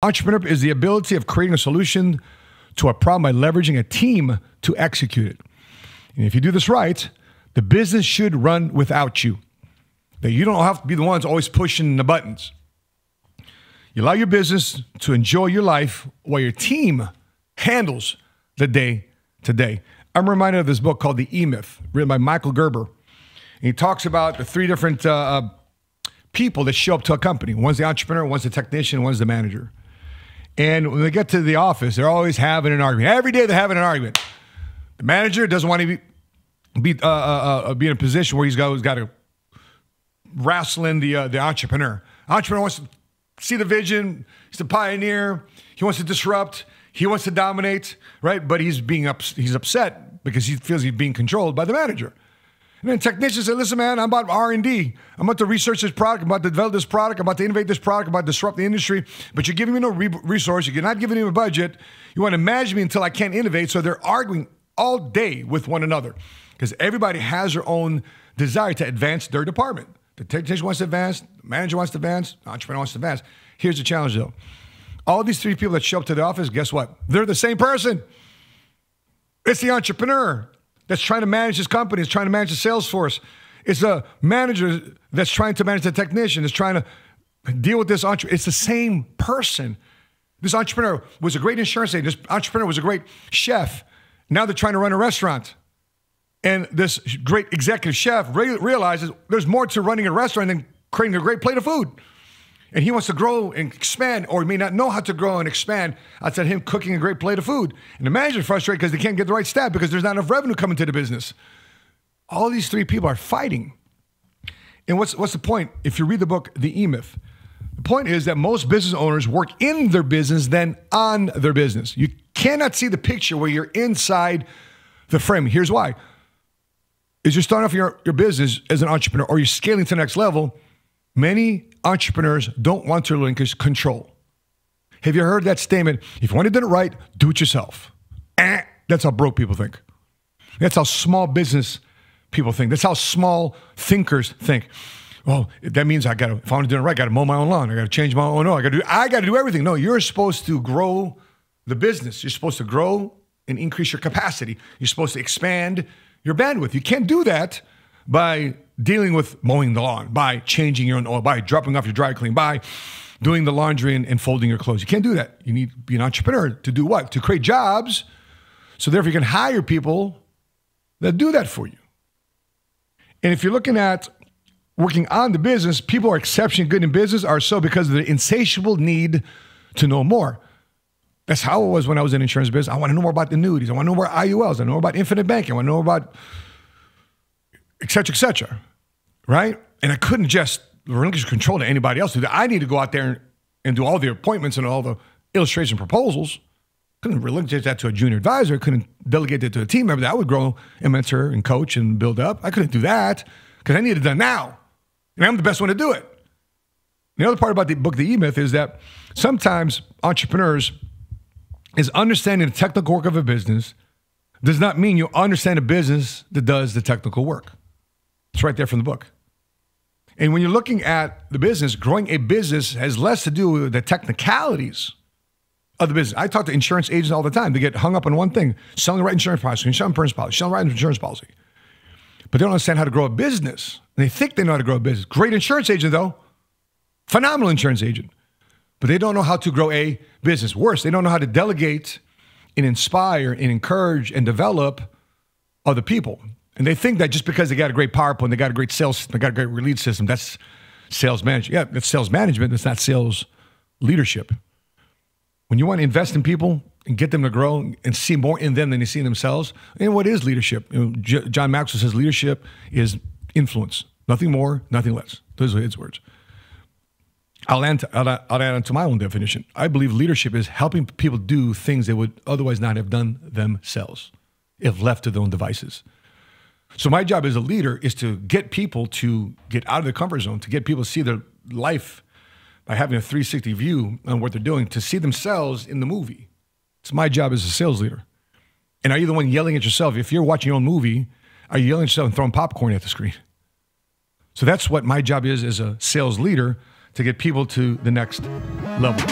Entrepreneur is the ability of creating a solution to a problem by leveraging a team to execute it. And if you do this right, the business should run without you. That you don't have to be the ones always pushing the buttons. You allow your business to enjoy your life while your team handles the day to day. I'm reminded of this book called The E Myth, written by Michael Gerber. And he talks about the three different uh, uh, people that show up to a company one's the entrepreneur, one's the technician, one's the manager. And when they get to the office, they're always having an argument. Every day they're having an argument. The manager doesn't want to be be, uh, uh, uh, be in a position where he's got, he's got to wrestle in the, uh, the entrepreneur. Entrepreneur wants to see the vision. He's the pioneer. He wants to disrupt. He wants to dominate, right? But he's being up, he's upset because he feels he's being controlled by the manager. And then technicians say, listen, man, I'm about R&D. I'm about to research this product. I'm about to develop this product. I'm about to innovate this product. I'm about to disrupt the industry. But you're giving me no re- resource. You're not giving me a budget. You want to manage me until I can't innovate. So they're arguing all day with one another because everybody has their own desire to advance their department. The technician wants to advance, the manager wants to advance, the entrepreneur wants to advance. Here's the challenge though. All these three people that show up to the office, guess what? They're the same person. It's the entrepreneur that's trying to manage his company, is trying to manage the sales force. It's a manager that's trying to manage the technician, is trying to deal with this entrepreneur. It's the same person. This entrepreneur was a great insurance agent. This entrepreneur was a great chef. Now they're trying to run a restaurant. And this great executive chef re- realizes there's more to running a restaurant than creating a great plate of food. And he wants to grow and expand, or he may not know how to grow and expand outside him cooking a great plate of food. And the manager's frustrated because they can't get the right staff because there's not enough revenue coming to the business. All these three people are fighting. And what's, what's the point? If you read the book, The E Myth, the point is that most business owners work in their business than on their business. You cannot see the picture where you're inside the frame. Here's why is you're starting off your, your business as an entrepreneur or you're scaling to the next level, many entrepreneurs don't want to relinquish control. Have you heard that statement? If you want to do it right, do it yourself. Eh, that's how broke people think. That's how small business people think. That's how small thinkers think. Well, that means I got to, if I want to do it right, I got to mow my own lawn. I got to change my own. No, I got to do, I got to do everything. No, you're supposed to grow the business. You're supposed to grow and increase your capacity. You're supposed to expand your bandwidth. You can't do that by dealing with mowing the lawn, by changing your own oil, by dropping off your dry clean, by doing the laundry and, and folding your clothes. You can't do that. You need to be an entrepreneur to do what? To create jobs. So therefore, you can hire people that do that for you. And if you're looking at working on the business, people are exceptionally good in business are so because of the insatiable need to know more. That's how it was when I was in insurance business. I want to know more about the annuities. I want to know more IULs. I know about infinite banking. I want to know about et cetera, et cetera. Right? And I couldn't just relinquish control to anybody else. I need to go out there and do all the appointments and all the illustration proposals. Couldn't relinquish that to a junior advisor. Couldn't delegate it to a team member that I would grow and mentor and coach and build up. I couldn't do that because I need it done now. And I'm the best one to do it. The other part about the book, The E Myth, is that sometimes entrepreneurs is understanding the technical work of a business does not mean you understand a business that does the technical work. It's right there from the book. And when you're looking at the business, growing a business has less to do with the technicalities of the business. I talk to insurance agents all the time. They get hung up on one thing selling the right insurance policy, selling insurance policy, selling the right insurance policy. But they don't understand how to grow a business. And they think they know how to grow a business. Great insurance agent, though. Phenomenal insurance agent but they don't know how to grow a business. Worse, they don't know how to delegate and inspire and encourage and develop other people. And they think that just because they got a great PowerPoint, they got a great sales, they got a great lead system, that's sales management. Yeah, that's sales management. That's not sales leadership. When you want to invest in people and get them to grow and see more in them than they see in themselves, and what is leadership? You know, J- John Maxwell says leadership is influence, nothing more, nothing less. Those are his words. I'll add, to, I'll, I'll add to my own definition. I believe leadership is helping people do things they would otherwise not have done themselves if left to their own devices. So my job as a leader is to get people to get out of their comfort zone, to get people to see their life by having a 360 view on what they're doing, to see themselves in the movie. It's my job as a sales leader. And are you the one yelling at yourself? If you're watching your own movie, are you yelling at yourself and throwing popcorn at the screen? So that's what my job is as a sales leader to get people to the next level.